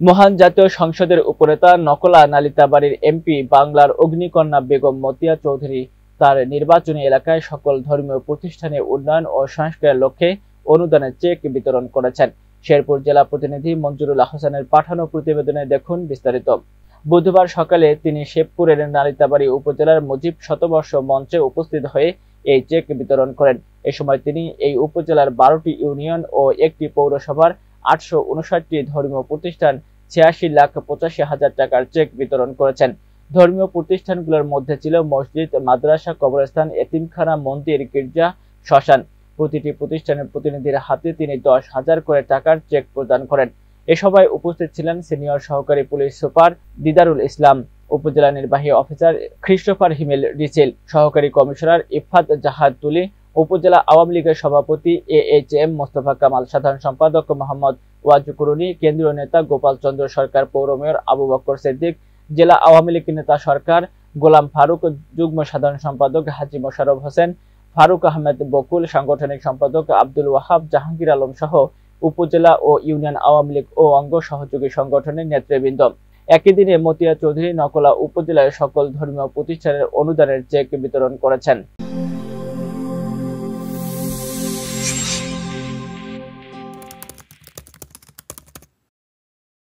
মহান জাতীয় সংসদের উপনেতা নকলা নালিতাবাড়ির এমপি বাংলার অগ্নিকন্যা বেগম মতিয়া চৌধুরী তার নির্বাচনী এলাকায় সকল ধর্মীয় প্রতিষ্ঠানে উন্নয়ন ও সংস্কারের লক্ষ্যে অনুদানের চেক বিতরণ করেছেন। শেরপুর জেলা প্রতিনিধি মঞ্জুরুল আহসানের পাঠানো প্রতিবেদনে দেখুন বিস্তারিত। বুধবার সকালে তিনি শেবপুরের নালিতাবাড়ি উপজেলার মুজিব শতবর্ষ মঞ্চে উপস্থিত হয়ে এই চেক বিতরণ করেন। এ সময় তিনি এই উপজেলার বারোটি ইউনিয়ন ও একটি পৌরসভার আটশো ধর্মীয় প্রতিষ্ঠান ছিয়াশি লাখ পঁচাশি হাজার টাকার চেক বিতরণ করেছেন। ধর্মীয় প্রতিষ্ঠানগুলোর মধ্যে ছিল মসজিদ, মাদ্রাসা, কবরস্থান, এতিমখানা, মন্দির, গির্জা, শ্মশান। প্রতিটি প্রতিষ্ঠানের প্রতিনিধির হাতে তিনি দশ হাজার করে টাকার চেক প্রদান করেন। এ সভায় উপস্থিত ছিলেন সিনিয়র সহকারী পুলিশ সুপার দিদারুল ইসলাম, উপজেলা নির্বাহী অফিসার খ্রিস্টোফার হিমেল রিচেল সহকারী কমিশনার ইফাত জাহাদ তুলি উপজেলা আওয়ামী লীগের সভাপতি A H M Mostafa Kamal, সাধারণ সম্পাদক মোহাম্মদ ওয়াজুকুরুনি, কেন্দ্রীয় নেতা গোপাল চন্দ্র সরকার, পৌর মেয়র আবু বক্কর সিদ্দিক, জেলা আওয়ামী লীগ নেতা সরকার গোলাম ফারুক, যুগ্ম সাধারণ সম্পাদক হাজি মোশারফ হোসেন, ফারুক আহমেদ বকুল, সাংগঠনিক সম্পাদক আব্দুল ওয়াহাব জাহাঙ্গীর আলম সহ উপজেলা ও ইউনিয়ন আওয়ামী লীগ ও অঙ্গ সহযোগী সংগঠনের নেতৃবৃন্দ। একই দিনে মতিয়া চৌধুরী নকলা উপজেলার সকল ধর্মীয় প্রতিষ্ঠানের অনুদানের চেক বিতরণ করেছেন।